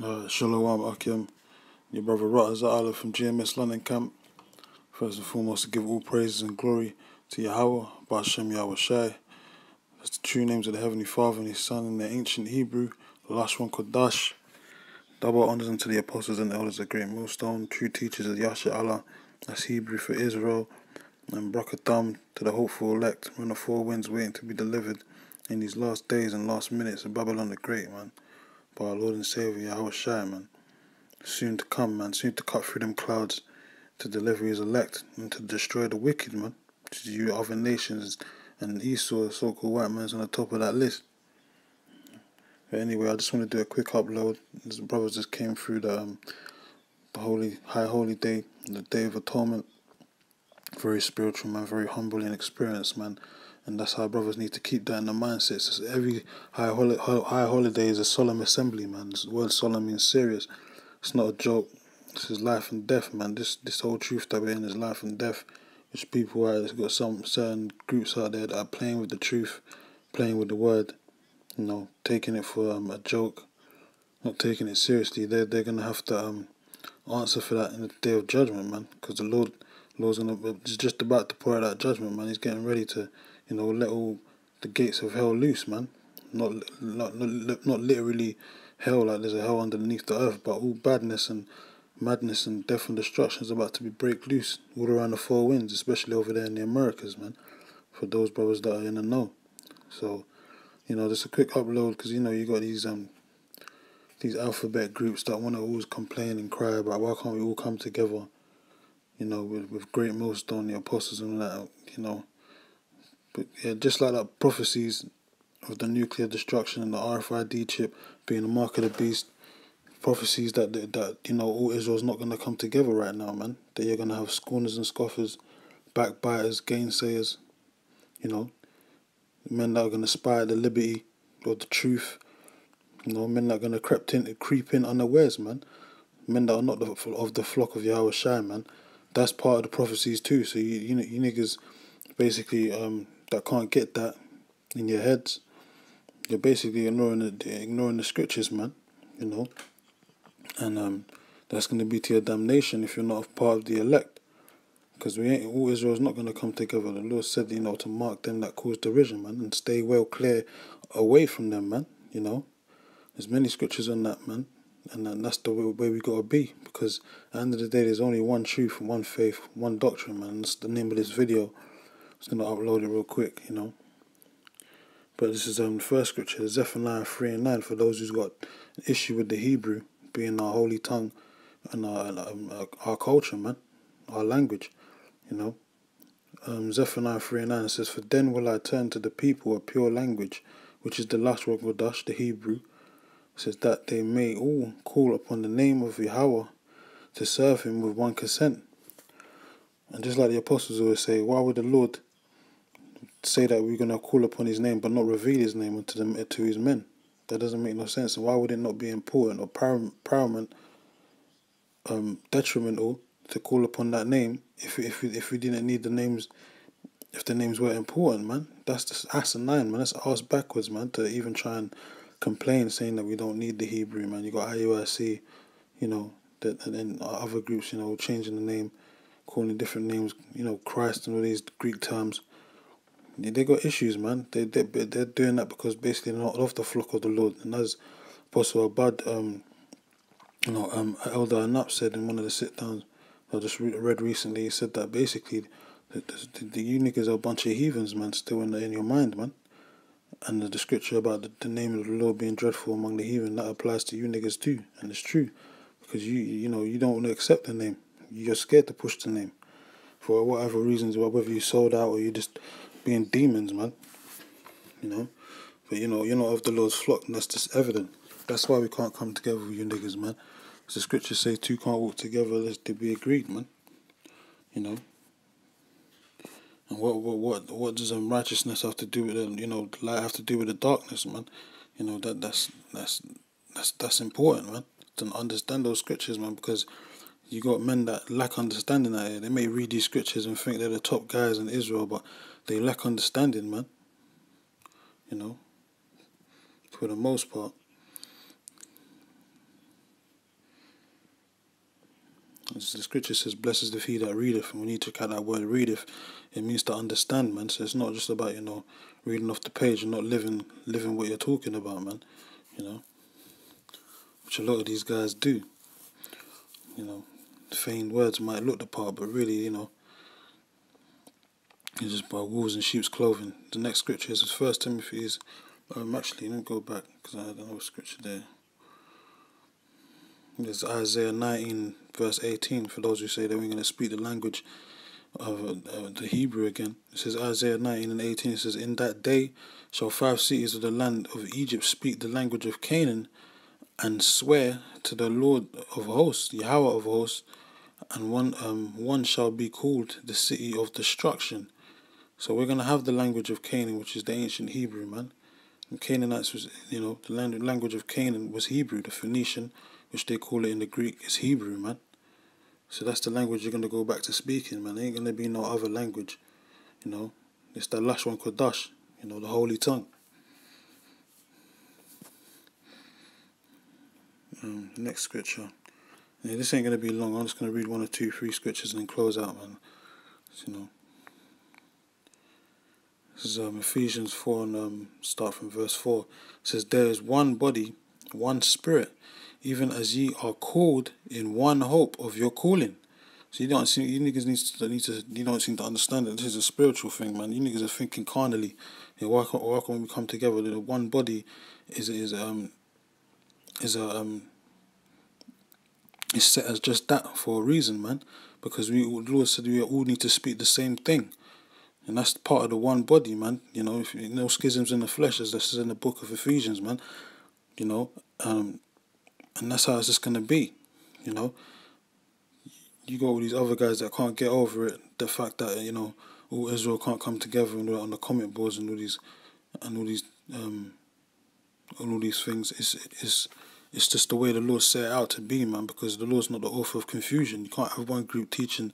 Uh, Shalom Akim, your brother Rotters Allah from GMS London Camp. First and foremost, to give all praises and glory to Yahweh, Bashem Yahweh Shai. That's the true names of the Heavenly Father and His Son in the ancient Hebrew, one Kodash. Double honors unto the apostles and elders of Great Millstone, true teachers of Yasharahla, that's Hebrew for Israel, and Brakatham to the hopeful elect, when the four winds waiting to be delivered in these last days and last minutes of Babylon the Great, man by our Lord and Savior Yahweh Shai, man. Soon to come, man. Soon to cut through them clouds to deliver his elect and to destroy the wicked, man. To you other nations and Esau, so called white man's on the top of that list. But anyway, I just want to do a quick upload. Brothers just came through the um, the holy high holy day, the day of atonement. Very spiritual, man. Very humbling experience, man and that's how brothers need to keep that in the mindset. So every high, holi- high holiday is a solemn assembly, man. The word solemn means serious. It's not a joke. This is life and death, man. This this whole truth that we're in is life and death. Which people are, there's got some certain groups out there that are playing with the truth, playing with the word, you know, taking it for um, a joke, not taking it seriously. They're, they're going to have to um, answer for that in the day of judgment, man. Because the Lord, Lord's gonna, just about to pour out that judgment, man. He's getting ready to you know, let all the gates of hell loose, man. Not, not, not, literally hell, like there's a hell underneath the earth, but all badness and madness and death and destruction is about to be break loose all around the four winds, especially over there in the Americas, man. For those brothers that are in the know. So, you know, just a quick upload because you know you got these um these alphabet groups that want to always complain and cry about why can't we all come together, you know, with with Great Millstone, the apostles and that, you know. Yeah, just like that prophecies of the nuclear destruction and the RFID chip being the mark of the beast, prophecies that that you know all Israel's not going to come together right now, man. That you're going to have scorners and scoffers, backbiters, gainsayers, you know, men that are going to spy at the liberty or the truth. You know, men that are going to crept in, creep in unawares, man. Men that are not the, of the flock of Yahweh Shai, man. That's part of the prophecies too. So you you you niggas basically um that can't get that in your heads, you're basically ignoring the ignoring the scriptures, man. You know, and um, that's going to be to your damnation if you're not a part of the elect. Because we ain't all Israel's not going to come together. The Lord said, you know, to mark them that cause derision, man, and stay well clear away from them, man. You know, there's many scriptures on that, man, and that's the way, we got to be. Because at the end of the day, there's only one truth, one faith, one doctrine, man. That's the name of this video just gonna upload it real quick, you know. But this is um the first scripture, Zephaniah three and nine. For those who's got an issue with the Hebrew being our holy tongue and our um, our culture, man, our language, you know. Um, Zephaniah 3 and 9 says, For then will I turn to the people a pure language, which is the last word of Dash, the Hebrew. It says that they may all call upon the name of Yahweh to serve him with one consent. And just like the apostles always say, why would the Lord say that we're going to call upon his name but not reveal his name unto them to his men. That doesn't make no sense. And why would it not be important or paramount, um, detrimental to call upon that name if if we, if we didn't need the names, if the names were important, man? That's just asinine, man. That's ass backwards, man. To even try and complain saying that we don't need the Hebrew, man. You got IUIC, you know, that and then other groups, you know, changing the name, calling different names, you know, Christ and all these Greek terms they got issues, man. They they they're doing that because basically they're not of the flock of the Lord. And as Apostle Abad, um, you know, um, Elder Anap said in one of the sit downs I just read recently, he said that basically the, the, the you niggas are a bunch of heathens, man, still in the, in your mind, man. And the, the scripture about the, the name of the Lord being dreadful among the heathen that applies to you niggas too, and it's true, because you you know you don't want to accept the name, you're scared to push the name, for whatever reasons, whether you sold out or you just being demons, man. You know? But you know, you're not of the Lord's flock, that's just evident. That's why we can't come together with you niggas, man. As the scriptures say, two can't walk together unless they be agreed, man. You know? And what what what what does unrighteousness have to do with it? You know, light have to do with the darkness, man. You know that that's that's that's that's important, man. To understand those scriptures, man, because you got men that lack understanding out here. They may read these scriptures and think they're the top guys in Israel, but they lack understanding, man. You know, for the most part. As the scripture says, Blessed is the he that readeth, and we need to cut that word readeth. It means to understand, man. So it's not just about, you know, reading off the page and not living living what you're talking about, man. You know. Which a lot of these guys do. You know. Feigned words might look the part, but really, you know, it's just by wolves in sheep's clothing. The next scripture is First Timothy um, actually let me go back because I don't know scripture there. There's Isaiah 19, verse 18, for those who say that we're going to speak the language of uh, the Hebrew again. It says Isaiah 19 and 18, it says, In that day shall five cities of the land of Egypt speak the language of Canaan and swear to the Lord of hosts, Yahweh of hosts, and one um one shall be called the city of destruction. So we're gonna have the language of Canaan, which is the ancient Hebrew, man. And Canaanites was, you know, the language of Canaan was Hebrew. The Phoenician which they call it in the Greek, is Hebrew, man. So that's the language you're gonna go back to speaking, man. There ain't gonna be no other language, you know. It's the last Lashon Kodash, you know, the holy tongue. Um, next scripture. Yeah, this ain't gonna be long. I'm just gonna read one or two, three scriptures and then close out, man. So, you know. This is um, Ephesians 4 and um, start from verse 4. It says, There is one body, one spirit, even as ye are called in one hope of your calling. So you don't see you niggas need to need to you don't seem to understand that this is a spiritual thing, man. You niggas are thinking carnally. Know, why can't why can't we come together? The one body is is um is a um is set as just that for a reason, man. Because we Lord said we all need to speak the same thing. And that's part of the one body, man. You know, if you know schisms in the flesh, as this is in the book of Ephesians, man. You know, um, and that's how it's just gonna be, you know. You got all these other guys that can't get over it. The fact that you know all Israel can't come together and on the comment boards and all these and all these um and all these things. It's it's it's just the way the Lord set out to be, man. Because the Lord's not the author of confusion. You can't have one group teaching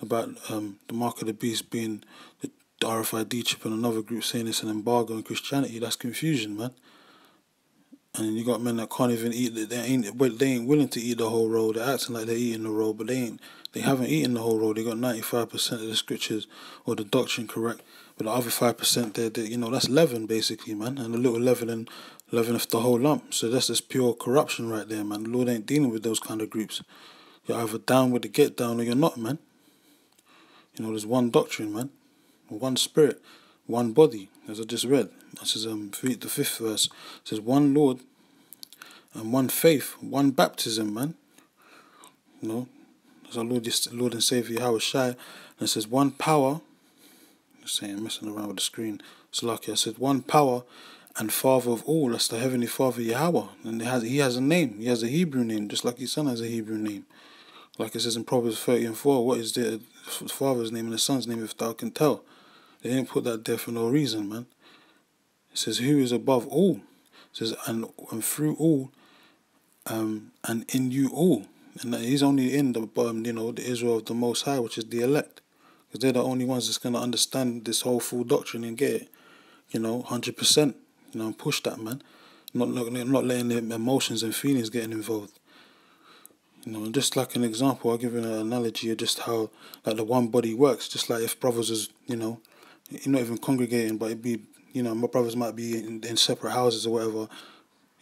about um, the mark of the beast being the RFID chip and another group saying it's an embargo on Christianity. That's confusion, man and you got men that can't even eat. They ain't. They ain't willing to eat the whole roll. They're acting like they're eating the roll, but they ain't. They haven't eaten the whole roll. They got ninety five percent of the scriptures or the doctrine correct, but the other five percent, they, they, you know, that's leaven basically, man. And a little leavening, leaveneth the whole lump. So that's just pure corruption right there, man. The Lord ain't dealing with those kind of groups. You're either down with the get down or you're not, man. You know, there's one doctrine, man, one spirit, one body, as I just read. This is um the fifth verse. It says one Lord and one faith, one baptism, man. You know, as our Lord, Lord and Savior Yahweh Shai, and it says one power. I'm saying messing around with the screen. So lucky I said one power and Father of all. That's the Heavenly Father Yahweh, and has he has a name. He has a Hebrew name, just like his son has a Hebrew name. Like it says in Proverbs thirty and four, what is the Father's name and the Son's name if thou can tell? They didn't put that there for no reason, man. It says who is above all. It says and and through all um, and in you all. And he's only in the um, you know the Israel of the Most High, which is the elect, because they're the only ones that's gonna understand this whole full doctrine and get it, you know, hundred percent, you know, push that man, not not not letting the emotions and feelings getting involved. You know, just like an example, I'll give you an analogy of just how like the one body works. Just like if brothers is, you know, you're not even congregating, but it'd be, you know, my brothers might be in, in separate houses or whatever,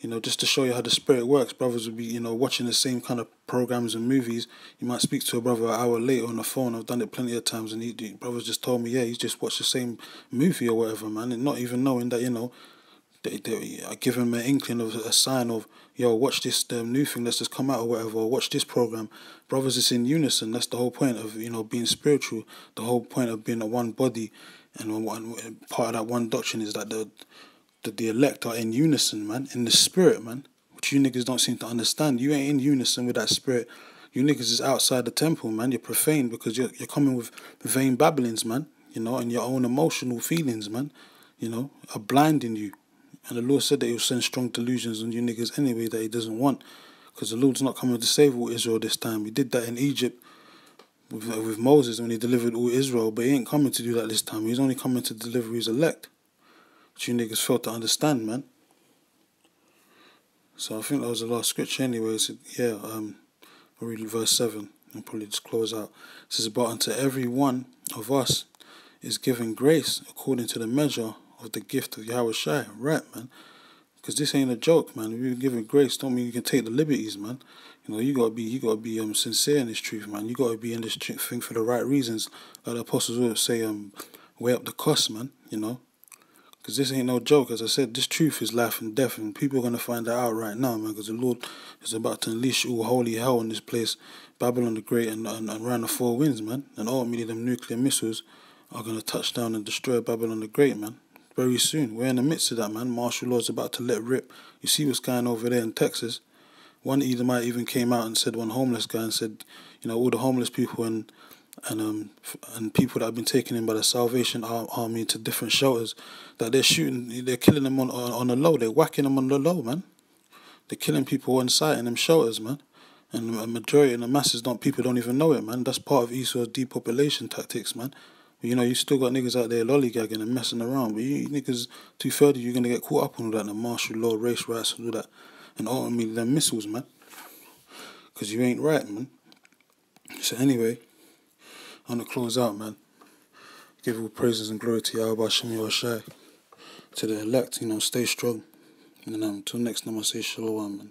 you know, just to show you how the spirit works, brothers would be, you know, watching the same kind of programs and movies. You might speak to a brother an hour later on the phone. I've done it plenty of times, and he, brothers just told me, yeah, he's just watched the same movie or whatever, man, and not even knowing that, you know, they, they, I give him an inkling of a sign of, yo, watch this um, new thing that's just come out or whatever, or watch this program. Brothers, it's in unison. That's the whole point of, you know, being spiritual. The whole point of being a one body, and one part of that one doctrine is that the that the elect are in unison, man, in the spirit, man, which you niggas don't seem to understand. You ain't in unison with that spirit. You niggas is outside the temple, man. You're profane because you're, you're coming with vain babblings, man, you know, and your own emotional feelings, man, you know, are blinding you. And the Lord said that He'll send strong delusions on you niggas anyway that He doesn't want. Because the Lord's not coming to save all Israel this time. He did that in Egypt with, with Moses when He delivered all Israel, but He ain't coming to do that this time. He's only coming to deliver His elect Which you niggas failed to understand, man. So I think that was the last scripture anyway. So yeah, um, I'll read verse 7. and probably just close out. It says, But unto every one of us is given grace according to the measure of the gift of Yahweh Shai. Right, man. Because this ain't a joke, man. If you're given grace, don't mean you can take the liberties, man. You know, you gotta be, you gotta be um sincere in this truth, man. You gotta be in this thing for the right reasons. Like the apostles would say, um, weigh up the cost, man. You know, because this ain't no joke. As I said, this truth is life and death, and people are gonna find that out right now, man. Because the Lord is about to unleash all holy hell in this place, Babylon the Great, and, and, and around the four winds, man. And ultimately, them nuclear missiles are gonna touch down and destroy Babylon the Great, man. Very soon. We're in the midst of that, man. Martial law's about to let rip. You see what's going over there in Texas. One Edomite even came out and said, one homeless guy, and said, you know, all the homeless people and and um and people that have been taken in by the Salvation Army to different shelters, that they're shooting, they're killing them on on, the low, they're whacking them on the low, man. They're killing people on site in them shelters, man. And a majority of the masses don't people don't even know it, man. That's part of Esau's depopulation tactics, man. But, you know, you still got niggas out there lollygagging and messing around, but you, you niggas too further, you're gonna get caught up on all that, the martial law, race rights, and all that, and ultimately them missiles, man. Cause you ain't right, man. So anyway. I'm gonna close out, man. Give all praises and glory to Yahweh Shem Yahushai. To the elect, you know, stay strong. And um, until next time, I say shalom, man.